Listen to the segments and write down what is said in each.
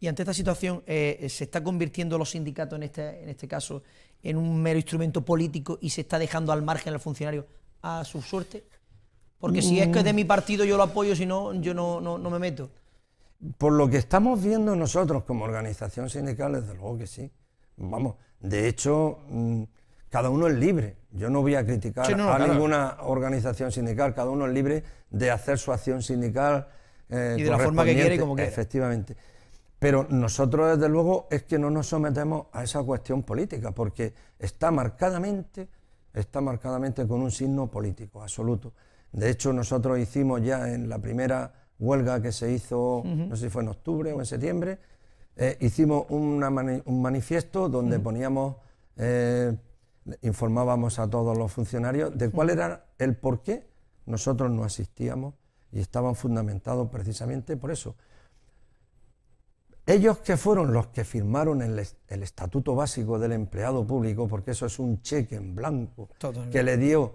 Y ante esta situación, eh, ¿se está convirtiendo los sindicatos en este, en este caso en un mero instrumento político y se está dejando al margen al funcionario a su suerte? Porque si es que es de mi partido yo lo apoyo, si no, yo no, no, no me meto. Por lo que estamos viendo nosotros como organización sindical, desde luego que sí. Vamos, de hecho, mm, cada uno es libre. Yo no voy a criticar a ninguna organización sindical, cada uno es libre de hacer su acción sindical. Eh, y de la forma que quiere y como quiere. Efectivamente. Pero nosotros, desde luego, es que no nos sometemos a esa cuestión política, porque está marcadamente, está marcadamente con un signo político absoluto. De hecho, nosotros hicimos ya en la primera huelga que se hizo, no sé si fue en octubre o en septiembre, eh, hicimos un manifiesto donde poníamos, eh, informábamos a todos los funcionarios de cuál era el por qué nosotros no asistíamos y estaban fundamentados precisamente por eso. Ellos que fueron los que firmaron el, estatuto básico del empleado público, porque eso es un cheque en blanco que le dio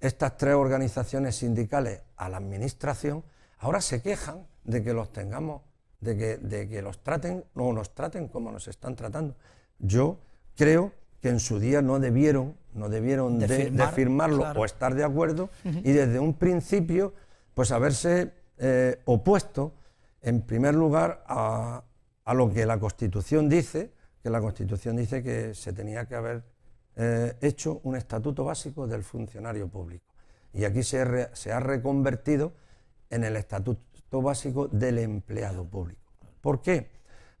estas tres organizaciones sindicales a la administración, ahora se quejan de que los tengamos, de que, de que los traten o nos traten como nos están tratando. Yo creo que en su día no debieron, no debieron de, firmarlo o estar de acuerdo y desde un principio pues haberse eh, opuesto en primer lugar a, a, lo que la Constitución dice, que la Constitución dice que se tenía que haber eh, hecho un estatuto básico del funcionario público. Y aquí se, ha reconvertido en el estatuto básico del empleado público. ¿Por qué?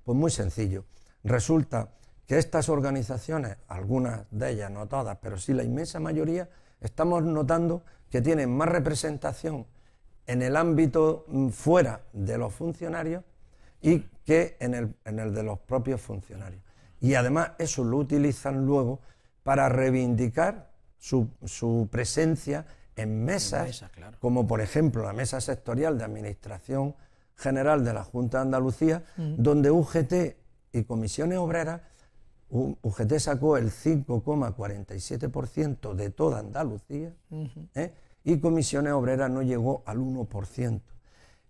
Pues muy sencillo. Resulta que estas organizaciones, algunas de ellas, no todas, pero sí la inmensa mayoría, estamos notando que tienen más representación en el ámbito mm, fuera de los funcionarios y que en el, en el de los propios funcionarios. Y además eso lo utilizan luego para reivindicar su, presencia en mesas, como por ejemplo la mesa sectorial de Administración General de la Junta de Andalucía, mm. donde UGT y comisiones obreras, UGT sacó el 5,47% de toda Andalucía ¿eh? y comisiones obreras no llegó al 1%.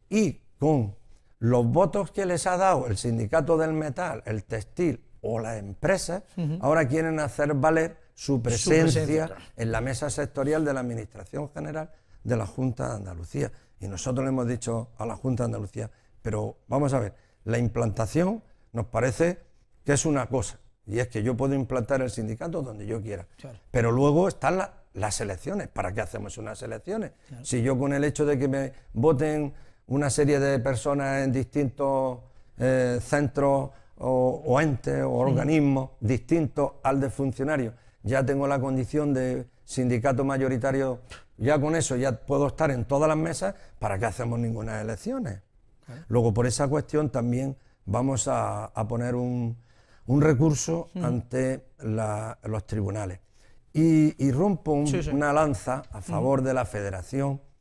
Y con los votos que les ha dado el sindicato del metal, el textil o las empresas ahora quieren hacer valer su presencia, en la mesa sectorial de la Administración General de la Junta de Andalucía. Y nosotros le hemos dicho a la Junta de Andalucía, pero vamos a ver, la implantación nos parece que es una cosa, y es que yo puedo implantar el sindicato donde yo quiera, pero luego están las elecciones. ¿Para qué hacemos unas elecciones? Si yo con el hecho de que me voten una serie de personas en distintos eh, centros o, entes o organismos distintos al de funcionarios. Ya tengo la condición de sindicato mayoritario, ya con eso ya puedo estar en todas las mesas, ¿para qué hacemos ninguna elecciones? Luego, por esa cuestión también vamos a, poner un, recurso ante los tribunales. Y, rompo una lanza a favor de la federación Mm,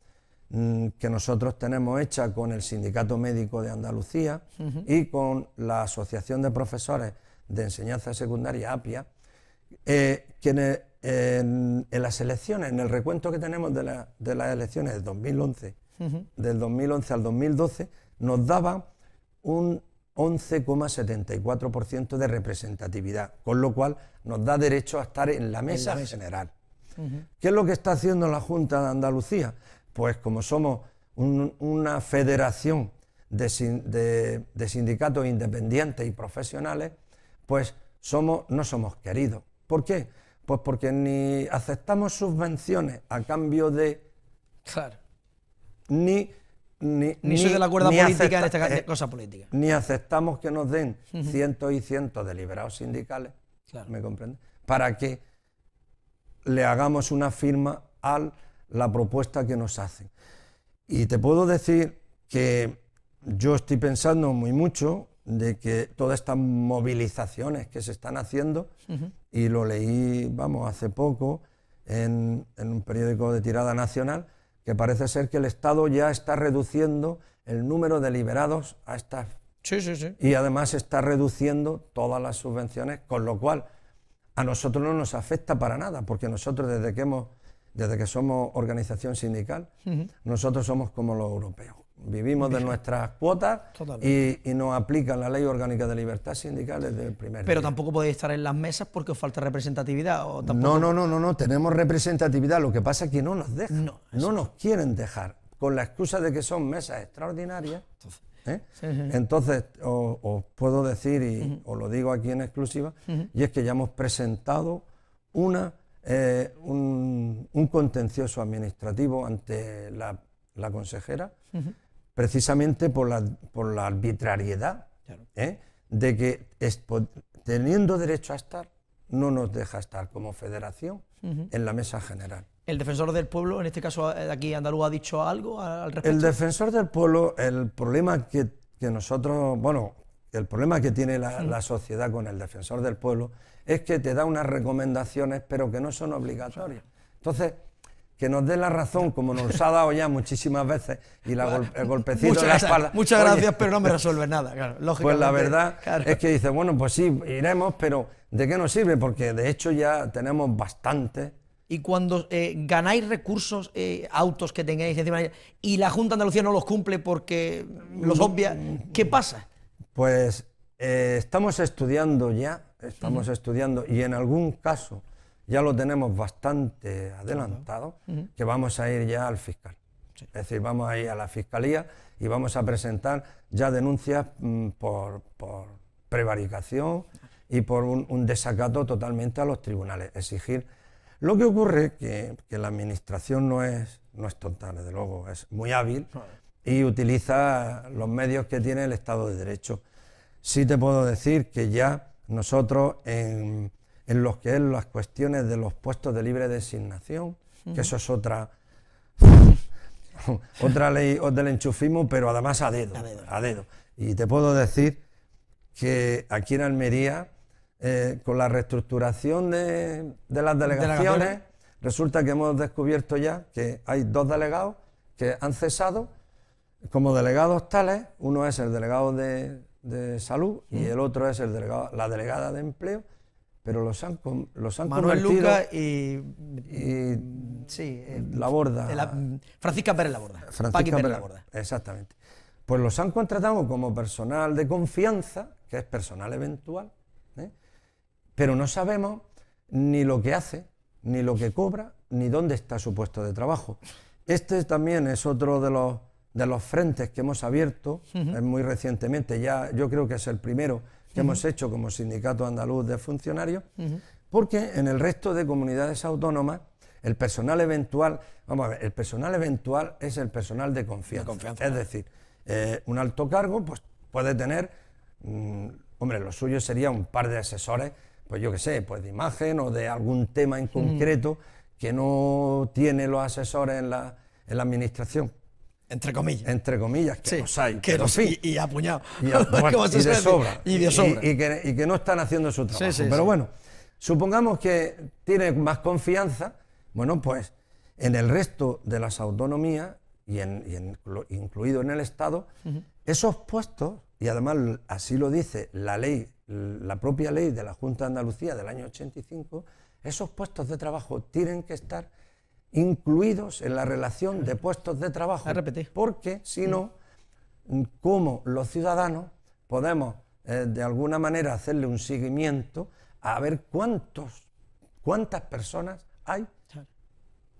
que nosotros tenemos hecha con el Sindicato Médico de Andalucía y con la Asociación de Profesores de Enseñanza Secundaria, APIA, eh, que en, las elecciones, en el recuento que tenemos de, las elecciones del 2011, del 2011 al 2012, nos daba un 11,74% de representatividad, con lo cual nos da derecho a estar en la mesa, general. ¿Qué es lo que está haciendo la Junta de Andalucía? Pues como somos una federación de, sindicatos independientes y profesionales, pues somos, no somos queridos. ¿Por qué? Pues porque ni aceptamos subvenciones a cambio de... Claro. Ni... Ni, ni, soy de la cuerda política en esta eh, cosa política. Ni aceptamos que nos den cientos y cientos de liberados sindicales, ¿me comprende? Para que le hagamos una firma al la propuesta que nos hacen. Y te puedo decir que yo estoy pensando muy mucho de que todas estas movilizaciones que se están haciendo, y lo leí, vamos, hace poco en, un periódico de tirada nacional, que parece ser que el Estado ya está reduciendo el número de liberados a estas... Sí, sí, sí. Y además está reduciendo todas las subvenciones, con lo cual a nosotros no nos afecta para nada, porque nosotros desde que hemos desde que somos organización sindical, nosotros somos como los europeos. vivimos de nuestras cuotas y, y, nos aplican la ley orgánica de libertad sindical desde el primer Pero tampoco podéis estar en las mesas porque os falta representatividad. ¿o No, no, no, no, no, tenemos representatividad, lo que pasa es que no nos dejan, no, nos quieren dejar, con la excusa de que son mesas extraordinarias. Entonces, ¿eh? os, puedo decir, y os lo digo aquí en exclusiva, y es que ya hemos presentado una, eh, un, contencioso administrativo ante la, consejera, precisamente por la, por la arbitrariedad ¿eh? de que teniendo derecho a estar, no nos deja estar como federación en la mesa general. ¿El defensor del pueblo, en este caso de aquí andaluz, ha dicho algo al respecto? El defensor del pueblo, el problema que, nosotros, bueno, el problema que tiene la, sociedad con el defensor del pueblo es que te da unas recomendaciones, pero que no son obligatorias. Entonces, que nos dé la razón, como nos ha dado ya muchísimas veces, y la el golpecito en la espalda. Muchas gracias, pero no me resuelve nada, claro, Pues la verdad es que dice, bueno, pues sí, iremos, pero ¿de qué nos sirve? Porque de hecho ya tenemos bastante. Y cuando eh, ganáis recursos, eh, autos que tengáis encima, y la Junta de Andalucía no los cumple porque los obvia, ¿qué pasa? Pues eh, estamos estudiando ya, estamos estudiando, y en algún caso ya lo tenemos bastante adelantado, que vamos a ir ya al fiscal. Es decir, vamos a ir a la fiscalía y vamos a presentar ya denuncias mm, por, prevaricación y por un, desacato totalmente a los tribunales. Exigir. Lo que ocurre que, que la administración no es, no es tonta, desde luego, es muy hábil y utiliza los medios que tiene el Estado de Derecho. Sí te puedo decir que ya nosotros en en los que es las cuestiones de los puestos de libre designación, que eso es otra otra ley del enchufismo, pero además a dedo, a dedo, Y te puedo decir que aquí en Almería, eh, con la reestructuración de, las delegaciones, resulta que hemos descubierto ya que hay dos delegados que han cesado como delegados tales, uno es el delegado de, salud y el otro es el delegado, la delegada de empleo, pero los han, los han Manuel Luca y, sí, La Borda. Francisca Pérez La Borda. Francisca Pérez La Borda. Exactamente. Pues los han contratado como personal de confianza, que es personal eventual, ¿eh? pero no sabemos ni lo que hace, ni lo que cobra, ni dónde está su puesto de trabajo. Este también es otro de los, de los frentes que hemos abierto muy recientemente, ya yo creo que es el primero que hemos hecho como Sindicato Andaluz de Funcionarios, porque en el resto de comunidades autónomas el personal eventual, vamos a ver, el personal eventual es el personal de confianza. es decir, eh, un alto cargo pues, puede tener, mm, hombre, lo suyo sería un par de asesores, pues yo qué sé, pues de imagen o de algún tema en concreto que no tiene los asesores en la, en la administración. Entre comillas. Entre comillas, que los hay. Que los, y, y apuñado. Y, de sobra. Y, de sobra. Y, que, no están haciendo su trabajo. Pero bueno, supongamos que tiene más confianza, bueno, pues en el resto de las autonomías y, en, incluido en el Estado, esos puestos, y además así lo dice la ley, la propia ley de la Junta de Andalucía del año 85, esos puestos de trabajo tienen que estar incluidos en la relación de puestos de trabajo. Porque si no, ¿cómo los ciudadanos podemos eh, de alguna manera hacerle un seguimiento a ver cuántos, cuántas personas hay,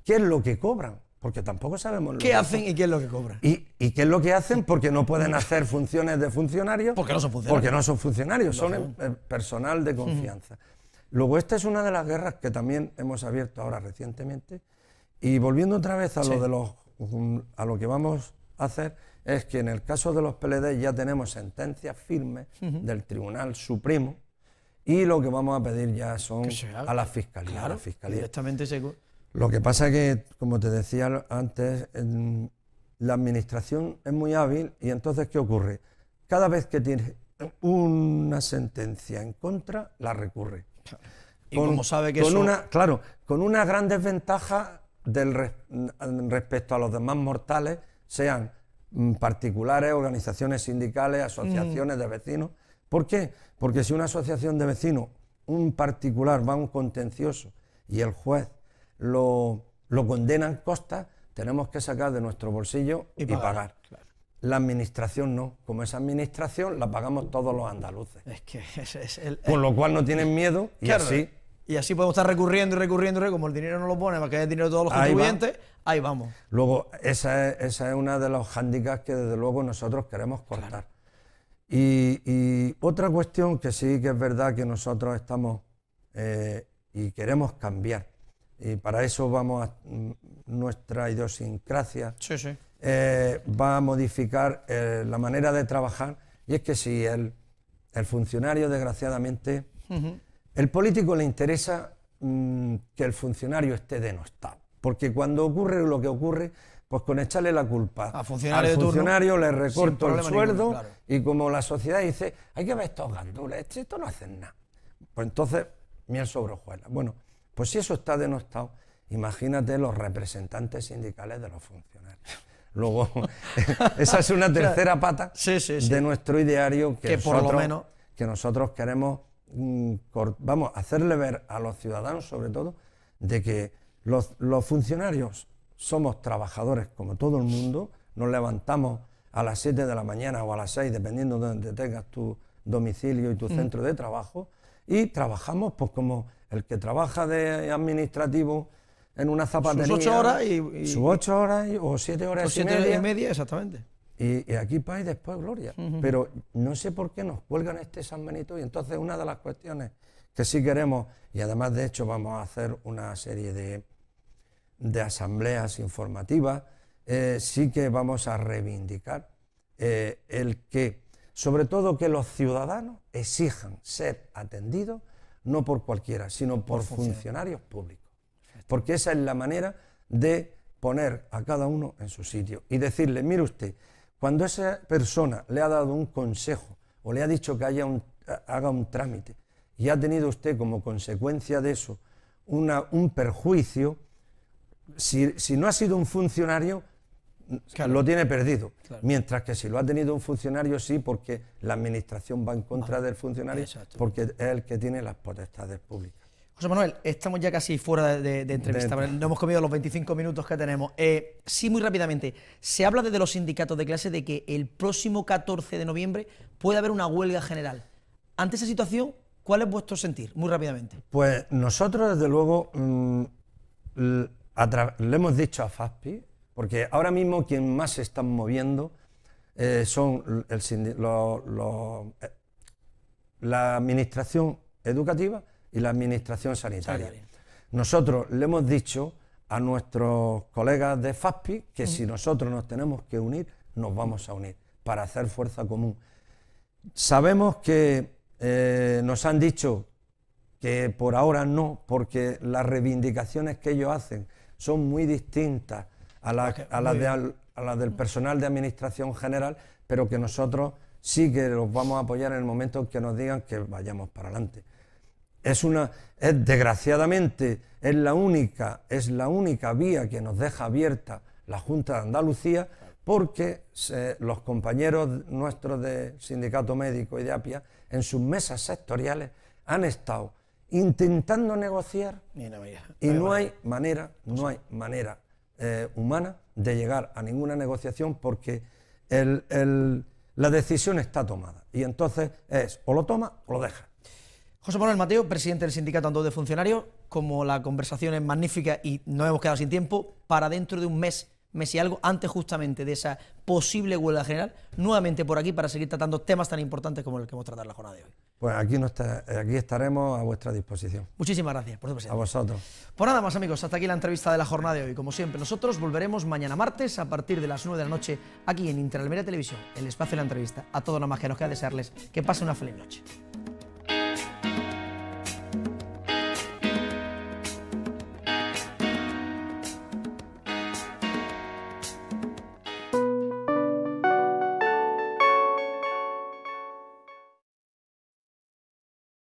qué es lo que cobran? Porque tampoco sabemos lo ¿Qué hacen y qué es lo que cobran? Y, qué es lo que hacen porque no pueden hacer funciones de funcionarios. Porque no son funcionarios. Porque no son funcionarios, son personal de confianza. Luego, esta es una de las guerras que también hemos abierto ahora recientemente, y volviendo otra vez a lo, de los, a lo que vamos a hacer, es que en el caso de los PLD ya tenemos sentencias firmes del Tribunal Supremo y lo que vamos a pedir ya son a la Fiscalía. a la fiscalía. Directamente. Lo que pasa es que, como te decía antes, la Administración es muy hábil y entonces, ¿qué ocurre? Cada vez que tiene una sentencia en contra, la recurre. Y como sabe que con una, Claro, con una gran desventaja del, respecto a los demás mortales, sean mm, particulares, organizaciones sindicales, asociaciones de vecinos. ¿Por qué? Porque si una asociación de vecinos, un particular va a un contencioso y el juez lo, lo condena en costas, tenemos que sacar de nuestro bolsillo y, pagar. La administración no. Como esa administración la pagamos todos los andaluces. Es que es, el, Con lo cual no tienen miedo y así. Y así podemos estar recurriendo y recurriendo, como el dinero no lo pone, porque es dinero de todos los contribuyentes, ahí, vamos. Luego, esa es, esa es una de los hándicaps que desde luego nosotros queremos cortar. Y, otra cuestión que sí que es verdad que nosotros estamos eh, y queremos cambiar, y para eso vamos a mm, nuestra idiosincrasia, eh, va a modificar eh, la manera de trabajar, y es que si el, funcionario, desgraciadamente, el político le interesa mm, que el funcionario esté denostado, porque cuando ocurre lo que ocurre, pues con echarle la culpa al funcionario le recorto el sueldo y como la sociedad dice, hay que ver estos gandules, esto no hacen nada. Pues entonces, miel sobre hojuelas. Bueno, pues si eso está denostado, imagínate los representantes sindicales de los funcionarios. Luego, esa es una tercera pata de nuestro ideario que, nosotros, por lo menos... que nosotros queremos vamos, hacerle ver a los ciudadanos, sobre todo, de que los, los funcionarios somos trabajadores como todo el mundo, nos levantamos a las 7 de la mañana o a las 6, dependiendo de donde tengas tu domicilio y tu mm. centro de trabajo, y trabajamos pues como el que trabaja de administrativo en una zapatería. Sus ocho horas y... sus ocho horas o siete horas, y, media, y media. exactamente. Y, aquí paz y después gloria. Pero no sé por qué nos cuelgan este San Benito y entonces una de las cuestiones que sí queremos, y además de hecho vamos a hacer una serie de, de asambleas informativas, eh, sí que vamos a reivindicar eh, el que, sobre todo que los ciudadanos exijan ser atendidos no por cualquiera, sino por, funcionarios públicos. Porque esa es la manera de poner a cada uno en su sitio y decirle, mire usted, cuando esa persona le ha dado un consejo o le ha dicho que haya un, haga un trámite y ha tenido usted como consecuencia de eso una, un perjuicio, si, no ha sido un funcionario, lo tiene perdido. Mientras que si lo ha tenido un funcionario, sí, porque la administración va en contra del funcionario, porque es el que tiene las potestades públicas. José Manuel, estamos ya casi fuera de, entrevista, no hemos comido los 25 minutos que tenemos. Eh, sí, muy rápidamente, se habla desde los sindicatos de clase de que el próximo 14 de noviembre puede haber una huelga general. Ante esa situación, ¿cuál es vuestro sentir? Muy rápidamente. Pues nosotros, desde luego, mm, le hemos dicho a FASPI, porque ahora mismo quien más se están moviendo eh, son eh, la administración educativa y la administración sanitaria. Nosotros le hemos dicho a nuestros colegas de FASPI que si nosotros nos tenemos que unir, nos vamos a unir para hacer fuerza común. Sabemos que eh, nos han dicho que por ahora no, porque las reivindicaciones que ellos hacen son muy distintas a las, a del personal de administración general, pero que nosotros sí que los vamos a apoyar en el momento en que nos digan que vayamos para adelante. Es una, es, desgraciadamente, es la única, es la única vía que nos deja abierta la Junta de Andalucía, porque los compañeros nuestros de Sindicato Médico y de APIA, en sus mesas sectoriales, han estado intentando negociar y no hay manera, no hay manera eh, humana de llegar a ninguna negociación porque la decisión está tomada. Y entonces es o lo toma o lo deja. José Manuel Mateo, presidente del Sindicato Andaluz de Funcionarios, como la conversación es magnífica y nos hemos quedado sin tiempo, para dentro de un mes mes y algo, antes justamente de esa posible huelga general, nuevamente por aquí para seguir tratando temas tan importantes como el que hemos tratado en la jornada de hoy. Pues aquí, no está, aquí estaremos a vuestra disposición. Muchísimas gracias por su presencia. A vosotros. Pues nada más amigos, hasta aquí la entrevista de la jornada de hoy. Como siempre, nosotros volveremos mañana martes a partir de las 9 de la noche aquí en Interalmería Televisión, el espacio de la entrevista. A todos nada más que nos queda desearles que pasen una feliz noche.